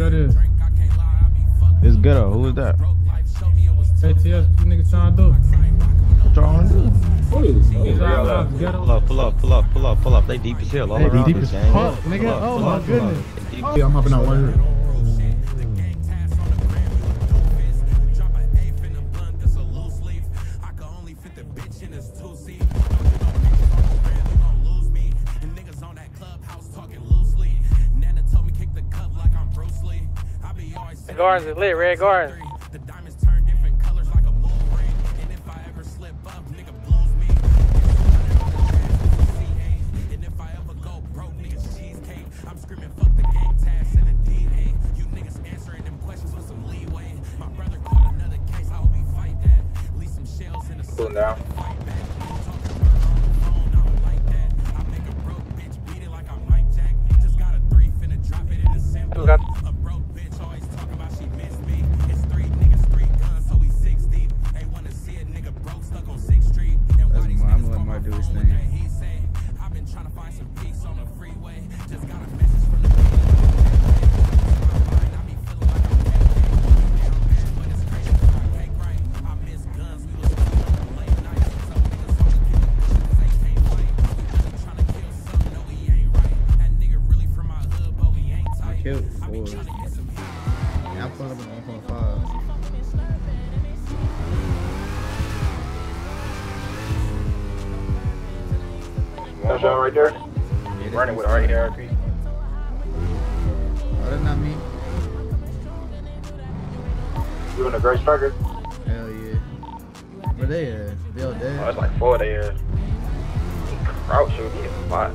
is. It's ghetto. Who is that? ATS, what you niggas trying to do? What y'all wanna do? Pull up, pull up, pull up, pull up, pull up. They deep as hell all They around deep as fuck, nigga. Oh my up, pull up. goodness. Yeah, I'm hopping out right here. Gardens is lit, Red Gardens. Killed four. Yeah, I'm pulling up in 1.5. One shot right there. Yeah, Running with is- RARP. Oh, that's not me. Doing a great striker. Hell yeah. Where they at? They all Oh, dead? it's like four there. Crouch should be a spot.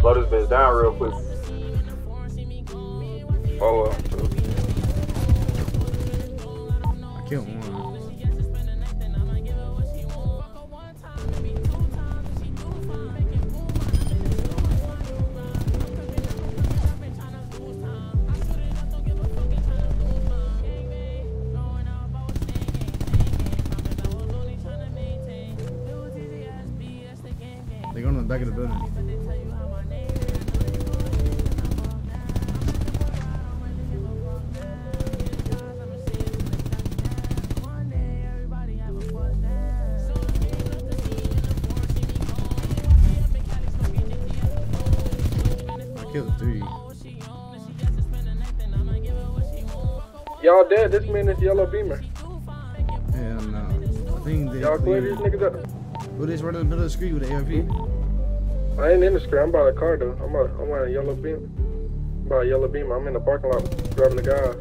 Slow this bitch down real quick. Oh, well. I killed one. They going to the back of the building. Y'all dead. This man is yellow beamer. Hell no. I think they. Y'all clear these niggas up. Who they running in the middle of the street with the ARP? I ain't in the screen. I'm by the car though. I'm by, I'm wearing a yellow beam. I'm by a yellow beam. I'm in the parking lot driving the guys.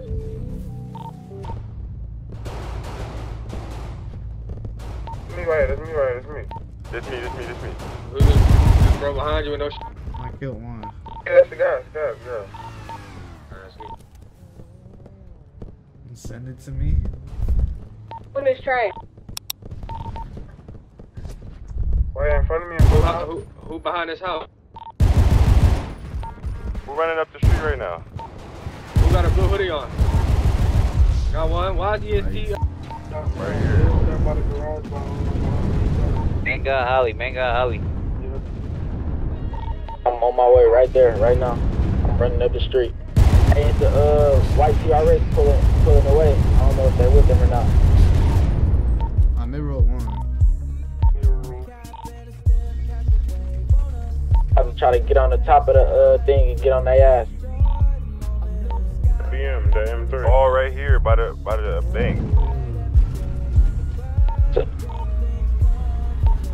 Me right here. That's me right here. That's me. That's me. That's me. That's me. Who's this? This bro behind you with no sh- I killed one. Yeah, that's the guy. That's the guy. That's the guy. That's me. Send it to me. On this train. Right in front of me. Who, Who, behind- who, who behind this house? We're running up the street right now? Who got a blue hoodie on? Got one. Why is EST? Right here. Man got Holly, man got Holly. I'm on my way right there, right now. I'm running up the street. Hey, the uh, white TRX pulling pulling away. I don't know if they're with them or not. I may roll one. I have to try to get on the top of the uh, thing and get on their ass. BM, the M3. All right here by the by the bank.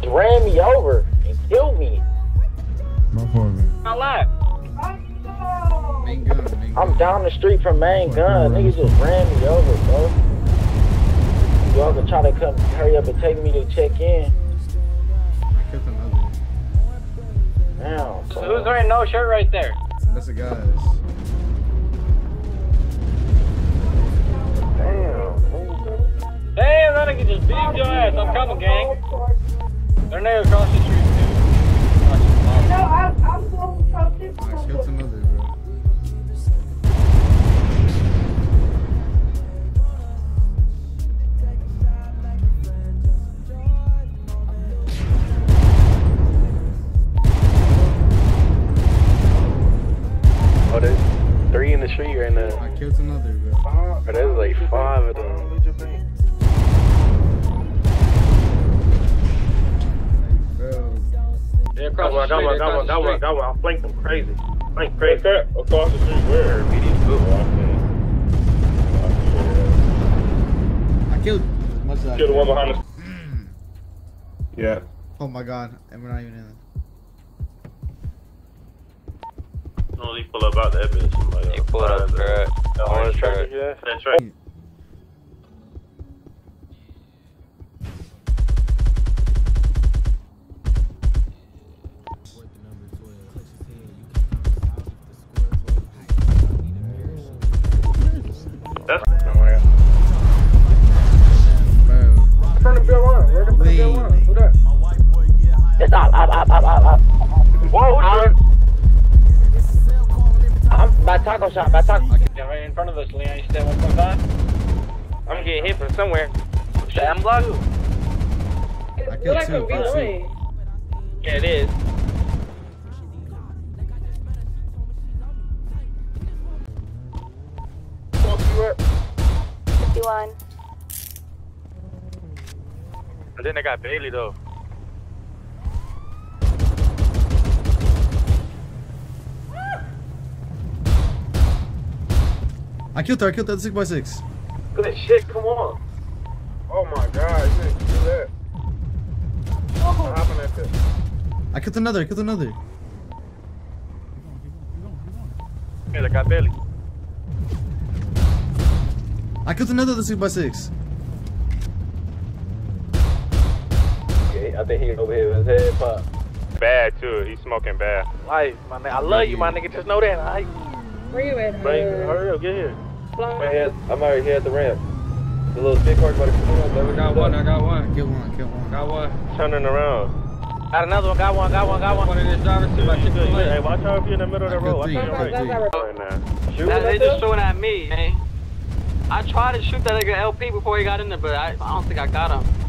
He ran me over and killed me. My fault, man. My life. I'm down the street from main gun. Niggas just ran me over, bro. Y'all can try to come hurry up and take me to check in. I killed another. Damn. So who's wearing no shirt right there? That's the guys. Damn, Damn, that nigga just beat your ass. I'm coming, gang. They're nigga across the street, too. The street right now. I killed another, bro. But there's like five of them. Bro. Yeah, Got across one, the got street. one, got one, across got one, street. got one. I flanked him crazy. Flanked crazy. Across the street where? Medium football. I killed as much as I Kill the one behind us. Hmm. Yeah. Oh my god, and we're not even in it. No, he pull up out that bitch. Somebody He pulled up, bro. That orange truck. Yeah. That truck. That's Bro. Turn the bill on. Where the Wait. bill on? Who that? It's up, up, up, up, up, I'm by taco shop, by taco. Yeah, right in front of us, Leon. You stay 1.5? I'm getting hit from somewhere. Damn block? I killed like two. a two. Yeah, it is. Fuck you 51. And then I got Bailey though. I killed her. I killed her. Six by six. Good shit, come on. Oh my god, you didn't do that. What happened at that? I killed another. I killed another. Yeah, I got Bailey. I killed another six by six. Okay, I think he over here with his head pop. bad too. He's smoking bad. Life, my nigga. I love you, my nigga. Just know that, alright? Where you at? Bring, hurry up, get here. Blonde? I'm already here at the ramp. The little big car about to come on. I got one. I got one. killed one. I killed one. Got one. Turning around. Got another one, got one, got one, got one. One of these drivers too. By You good. Hey, watch out if you're in the middle of the road. killed Watch out I your right. three. Right now. They just shooting at me, man. I tried to shoot that nigga LP before he got in there, but I, I don't think I got him.